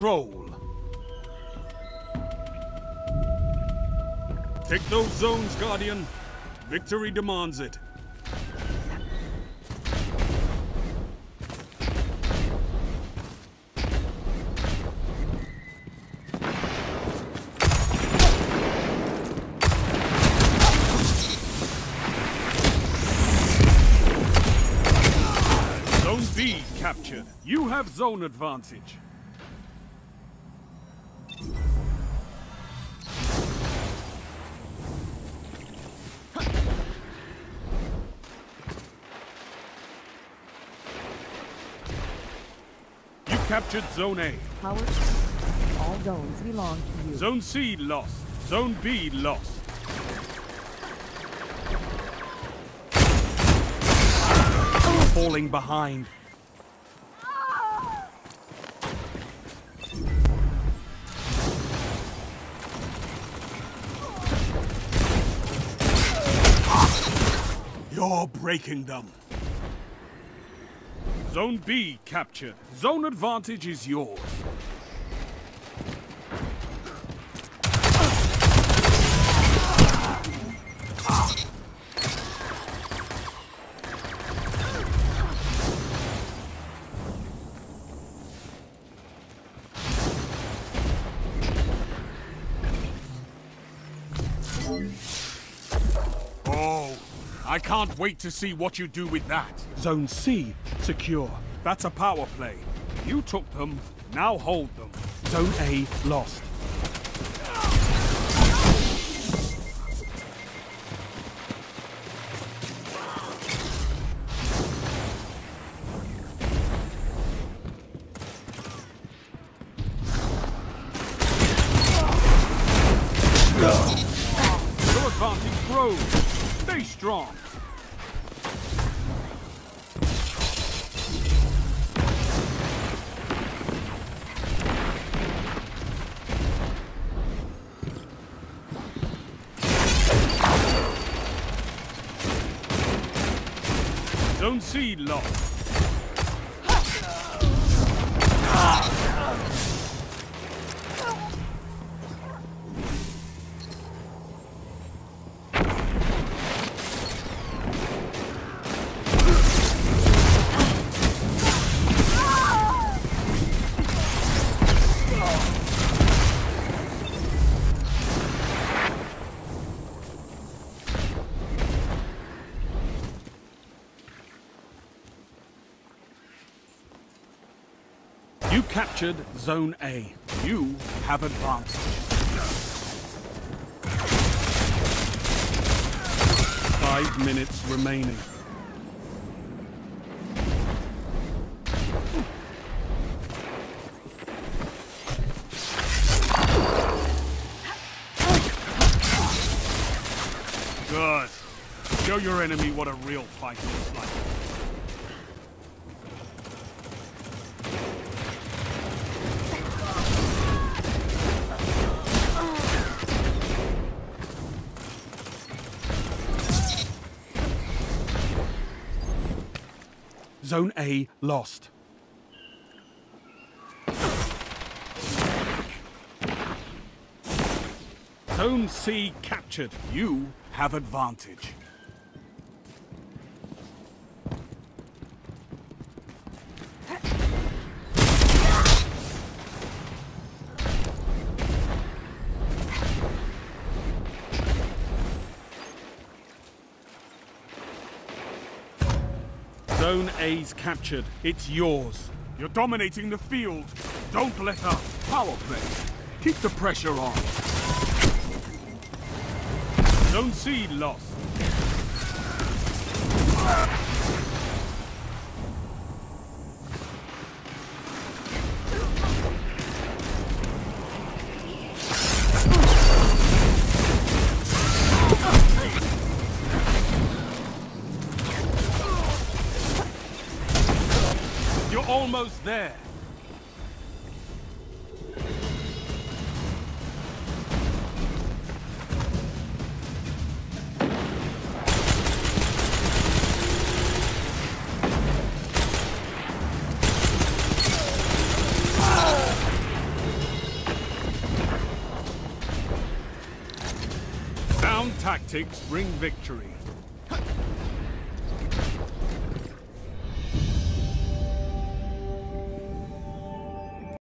Roll. Take those zones, Guardian. Victory demands it. Zone B captured. You have zone advantage. You captured Zone A. Howard, all zones belong to you. Zone C lost. Zone B lost. Falling behind. You're breaking them. Zone B captured. Zone advantage is yours. I can't wait to see what you do with that. Zone C, secure. That's a power play. You took them, now hold them. Zone A, lost. Your advantage grows. Stay strong. Zone C lost. You captured Zone A. You have advanced. Five minutes remaining. Good. Show your enemy what a real fight looks like. Zone A lost. Zone C captured. You have advantage. Zone A's captured. It's yours. You're dominating the field. Don't let up. Power play. Keep the pressure on. Zone C lost. almost there. Sound tactics bring victory.